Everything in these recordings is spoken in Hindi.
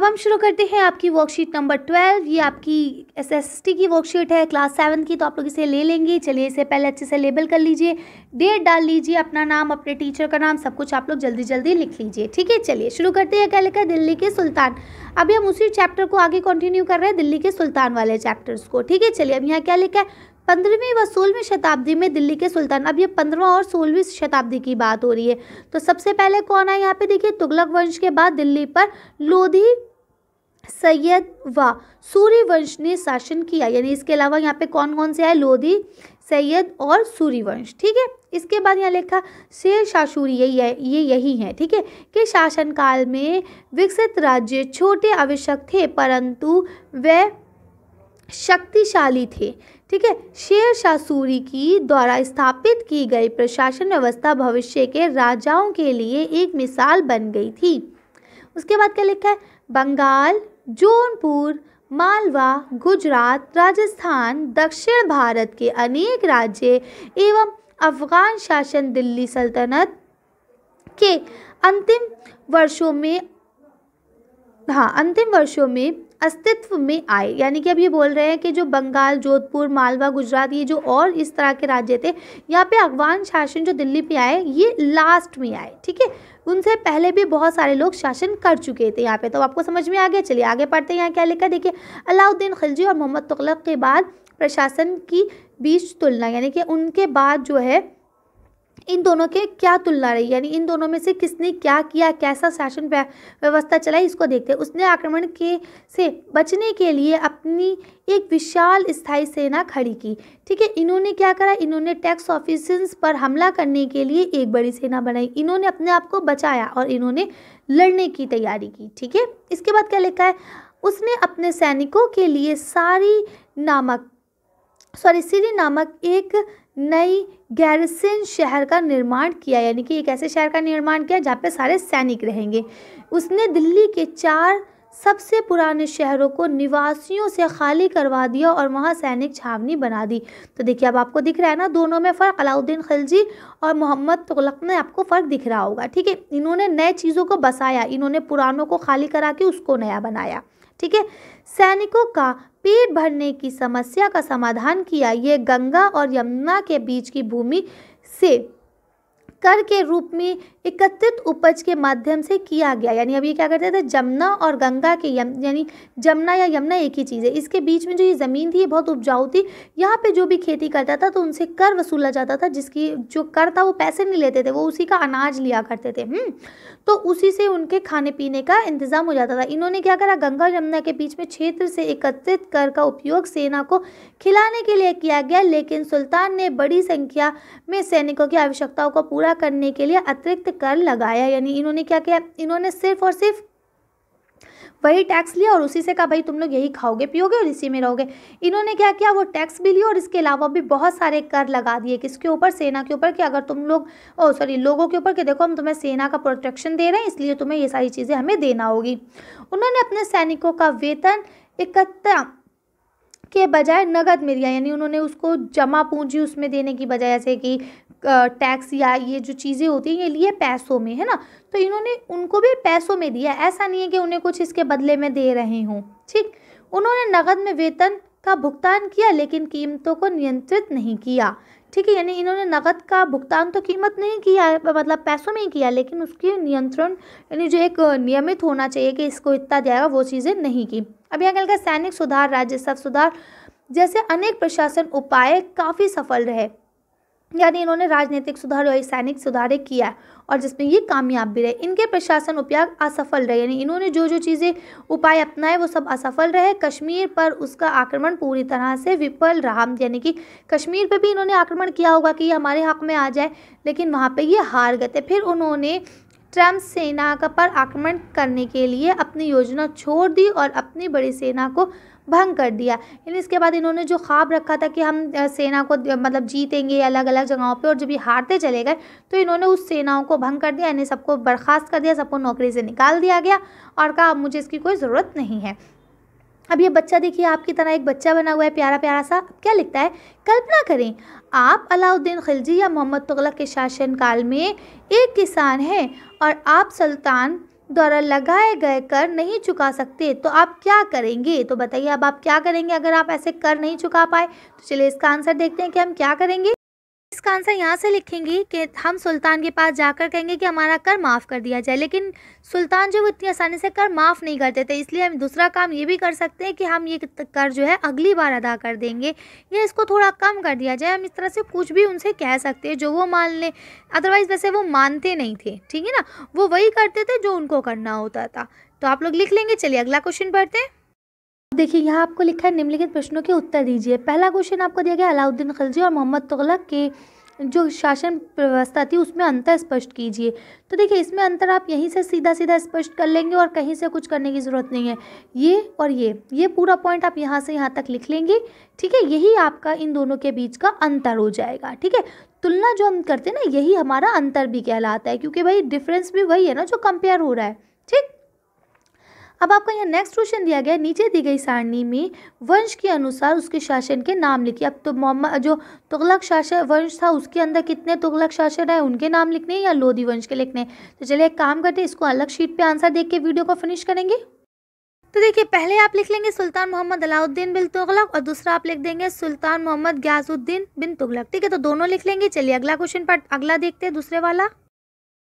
अब हम शुरू करते हैं आपकी वर्कशीट नंबर ट्वेल्व ये आपकी एस एस टी की वर्कशीट है क्लास सेवन की तो आप लोग इसे ले लेंगे। चलिए इसे पहले अच्छे से लेबल कर लीजिए। डेट डाल लीजिए अपना नाम, अपने टीचर का नाम, सब कुछ आप लोग जल्दी जल्दी लिख लीजिए। ठीक है? चलिए शुरू करते हैं क्या लिखा? है दिल्ली के सुल्तान। अभी हम उसी चैप्टर को आगे कंटिन्यू कर रहे हैं, दिल्ली के सुल्तान वाले चैप्टर्स को। ठीक है? चलिए अब यहाँ क्या लिखा है? पंद्रहवीं व सोलहवीं शताब्दी में दिल्ली के सुल्तान। अब ये पंद्रहवा और सोलहवीं शताब्दी की बात हो रही है। तो सबसे पहले कौन है यहाँ पे? देखिए, तुगलक वंश के बाद दिल्ली पर लोधी सैयद व सूर्य वंश ने शासन किया। यानी इसके अलावा यहाँ पे कौन कौन से आए? लोधी, सैयद और सूर्यवंश। ठीक है? इसके बाद यहाँ लिखा, शेर शाह सूरी यही है, ये यही है। ठीक है? कि शासनकाल में विकसित राज्य छोटे आवश्यक थे, परंतु वे शक्तिशाली थे। ठीक है? शेर शाह सूरी की द्वारा स्थापित की गई प्रशासन व्यवस्था भविष्य के राजाओं के लिए एक मिसाल बन गई थी। उसके बाद क्या लिखा है? बंगाल जौनपुर, मालवा, गुजरात, राजस्थान, दक्षिण भारत के अनेक राज्य एवं अफगान शासन दिल्ली सल्तनत के अंतिम वर्षों में हाँ अंतिम वर्षों में अस्तित्व में आए। यानी कि अब ये बोल रहे हैं कि जो बंगाल, जोधपुर, मालवा, गुजरात, ये जो और इस तरह के राज्य थे, यहाँ पे अफगान शासन जो दिल्ली पे आए, ये लास्ट में आए, ठीक है? उनसे पहले भी बहुत सारे लोग शासन कर चुके थे यहाँ पे। तो आपको समझ में आ गया? चलिए आगे पढ़ते हैं, यहाँ क्या लिखा देखिए, अलाउद्दीन खिलजी और मोहम्मद तुगलक के बाद प्रशासन की बीच तुलना, यानी कि उनके बाद जो है इन दोनों के क्या तुलना रही? यानी इन दोनों में से किसने क्या किया? कैसा शासन व्यवस्था चलाई? इसको देखते हैं। उसने आक्रमण के, से बचने के लिए अपनी एक विशाल स्थायी सेना खड़ी की। ठीक है, इन्होंने क्या करा? इन्होंने टैक्स ऑफ़िस पर हमला करने के लिए एक बड़ी सेना बनाई। इन्होंने अपने आप को बचाया और इन्होंने लड़ने की तैयारी की। ठीक है, इसके बाद क्या लिखा है? उसने अपने सैनिकों के लिए सारी नामक, सॉरी, सीरी नामक एक नई गैरसन शहर का निर्माण किया, यानी कि एक ऐसे शहर का निर्माण किया जहाँ पे सारे सैनिक रहेंगे। उसने दिल्ली के चार सबसे पुराने शहरों को निवासियों से खाली करवा दिया और वहाँ सैनिक छावनी बना दी। तो देखिए, अब आपको दिख रहा है ना, दोनों में फ़र्क, अलाउद्दीन खिलजी और मोहम्मद तुगलक में आपको फ़र्क दिख रहा होगा, ठीक है? इन्होंने नए चीज़ों को बसाया, इन्होंने पुरानों को खाली करा के उसको नया बनाया, ठीक है? सैनिकों का पेट भरने की समस्या का समाधान किया। ये गंगा और यमुना के बीच की भूमि से कर के रूप में एकत्रित उपज के माध्यम से किया गया। यानी अभी क्या करते थे? जमुना और गंगा के यम यानी जमुना या यमुना एक ही चीज़ है। इसके बीच में जो ये ज़मीन थी ये बहुत उपजाऊ थी। यहाँ पे जो भी खेती करता था तो उनसे कर वसूला जाता था जिसकी जो कर था वो पैसे नहीं लेते थे वो उसी का अनाज लिया करते थे। हम्म, तो उसी से उनके खाने पीने का इंतज़ाम हो जाता था। इन्होंने क्या करा? गंगा यमुना के बीच में क्षेत्र से एकत्रित कर का उपयोग सेना को खिलाने के लिए किया गया लेकिन सुल्तान ने बड़ी संख्या में सैनिकों की आवश्यकताओं को पूरा करने के लिए अतिरिक्त कर लगाया, यानी इन्होंने क्या किया? इन्होंने सिर्फ़ और सिर्फ़ वही टैक्स लिया और उसी से कहा, भाई, तुम लोग यही खाओगे, पियोगे और इसी में रहोगे। इन्होंने क्या किया? वो टैक्स भी लिया और इसके अलावा भी बहुत सारे कर लगा दिए, किसके ऊपर? सेना के ऊपर कि अगर तुम लोग, ओ सॉरी लोगों के ऊपर कि देखो, हम तुम्हें सेना का प्रोटेक्शन दे रहे हैं, इसलिए तुम्हें ये सारी चीज़ें हमें देना होगी। उन्होंने अपने सैनिकों का वेतन इकट्ठा के बजाय नगद में दिया, यानी उन्होंने उसको जमा पूंजी उसमें देने की बजाय ऐसे कि टैक्स या ये जो चीज़ें होती हैं, ये लिए पैसों में, है ना? तो इन्होंने, उनको भी पैसों में दिया। ऐसा नहीं है कि उन्हें कुछ इसके बदले में दे रहे हों, ठीक? उन्होंने नगद में वेतन का भुगतान किया, लेकिन कीमतों को नियंत्रित नहीं किया, ठीक है? यानी इन्होंने नकद का भुगतान तो कीमत नहीं किया मतलब पैसों में ही किया, लेकिन उसकी नियंत्रण, यानी जो एक नियमित होना चाहिए कि इसको इतना जाएगा वो चीज़ें नहीं की। अब यहाँ कल सैनिक सुधार राजस्व सुधार, जैसे अनेक प्रशासन उपाय काफ़ी सफल रहे। यानी इन्होंने राजनीतिक सुधार और सैनिक सुधार किया और जिसमें ये कामयाब भी रहे। इनके प्रशासन उपयोग असफल रहे। यानी इन्होंने जो जो चीज़ें, उपाय अपनाए, वो सब असफल रहे। कश्मीर पर उसका आक्रमण पूरी तरह से विफल रहा। यानी कि कश्मीर पर भी इन्होंने आक्रमण किया होगा कि ये हमारे हक में आ जाए, लेकिन वहाँ पर ये हार गए थे। फिर उन्होंने ट्रंप सेना का पर आक्रमण करने के लिए अपनी योजना छोड़ दी और अपनी बड़ी सेना को भंग कर दिया। यानी इसके बाद इन्होंने जो ख्वाब रखा था कि हम सेना को मतलब जीतेंगे अलग अलग जगहों पे और जब ये हारते चले गए तो इन्होंने उस सेनाओं को भंग कर दिया, यानी सबको बर्खास्त कर दिया, सबको नौकरी से निकाल दिया गया और कहा, अब मुझे इसकी कोई ज़रूरत नहीं है। अब ये बच्चा देखिए, आपकी तरह एक बच्चा बना हुआ है प्यारा प्यारा सा क्या लिखता है? कल्पना करें, आप अलाउद्दीन खिलजी या मोहम्मद तुगलक के शासनकाल में एक किसान हैं और आप सुल्तान द्वारा लगाए गए कर नहीं चुका सकते तो आप क्या करेंगे? तो बताइए, अब आप क्या करेंगे अगर आप ऐसे कर नहीं चुका पाए? तो चलिए इसका आंसर देखते हैं कि हम क्या करेंगे। इसका आंसर यहाँ से लिखेंगी कि हम सुल्तान के पास जाकर कहेंगे कि हमारा कर माफ़ कर दिया जाए, लेकिन सुल्तान जो इतनी आसानी से कर माफ़ नहीं करते थे, इसलिए हम दूसरा काम ये भी कर सकते हैं कि हम ये कर जो है अगली बार अदा कर देंगे। या इसको थोड़ा कम कर दिया जाए, हम इस तरह से कुछ भी उनसे कह सकते हैं, जो वो मान लें। अदरवाइज़ वैसे वो मानते नहीं थे, ठीक है ना? वो वही करते थे जो उनको करना होता था। तो आप लोग लिख लेंगे, चलिए अगला क्वेश्चन पढ़ते हैं। देखिए, यहाँ आपको लिखा है, निम्नलिखित प्रश्नों के उत्तर दीजिए। पहला क्वेश्चन आपको दिया गया अलाउद्दीन खलजी और मोहम्मद तुगलक के जो शासन व्यवस्था थी, उसमें अंतर स्पष्ट कीजिए। तो देखिए, इसमें अंतर आप यहीं से सीधा सीधा स्पष्ट कर लेंगे और कहीं से कुछ करने की ज़रूरत नहीं है। ये और ये ये पूरा पॉइंट आप यहाँ से यहाँ तक लिख लेंगे, ठीक है? यही आपका इन दोनों के बीच का अंतर हो जाएगा, ठीक है? तुलना जो हम करते हैं ना, यही हमारा अंतर भी कहलाता है, क्योंकि भाई डिफरेंस भी वही है ना, जो कंपेयर हो रहा है, ठीक? अब आपको यहाँ नेक्स्ट क्वेश्चन दिया गया नीचे दी गई सारणी में वंश के अनुसार उसके शासन के नाम लिखिए। अब तो मोहम्मद जो तुगलक शासन वंश था, उसके अंदर कितने तुगलक शासन है? उनके नाम लिखने या लोधी वंश के लिखने तो चलिए एक काम करते हैं, इसको अलग शीट पे आंसर देख के वीडियो को फिनिश करेंगे। तो देखिए, पहले आप लिख लेंगे सुल्तान मोहम्मद अलाउद्दीन बिन तुगलक और दूसरा आप लिख देंगे सुल्तान मोहम्मद ग्यासुद्दीन बिन तुगलक। ठीक है तो दोनों लिख लेंगे। चलिए, अगला क्वेश्चन पर अगला देखते हैं, दूसरे वाला।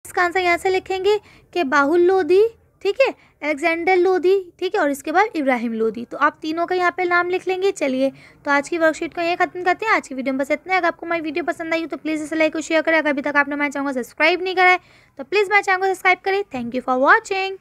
इसका आंसर यहाँ से लिखेंगे कि बाहुल लोधी ठीक है? अलेक्जेंडर लोधी ठीक है? और इसके बाद इब्राहिम लोधी तो आप तीनों का यहाँ पे नाम लिख लेंगे। चलिए तो आज की वर्कशीट को ये खत्म करते हैं। आज की वीडियो में बस इतना है। अगर आपको मेरी वीडियो पसंद आई तो प्लीज़ इसे लाइक और शेयर करें। अगर अभी तक आपने मेरे चैनल को सब्सक्राइब नहीं करा है तो प्लीज़ मेरे चैनल को सब्सक्राइब करें। Thank you for watching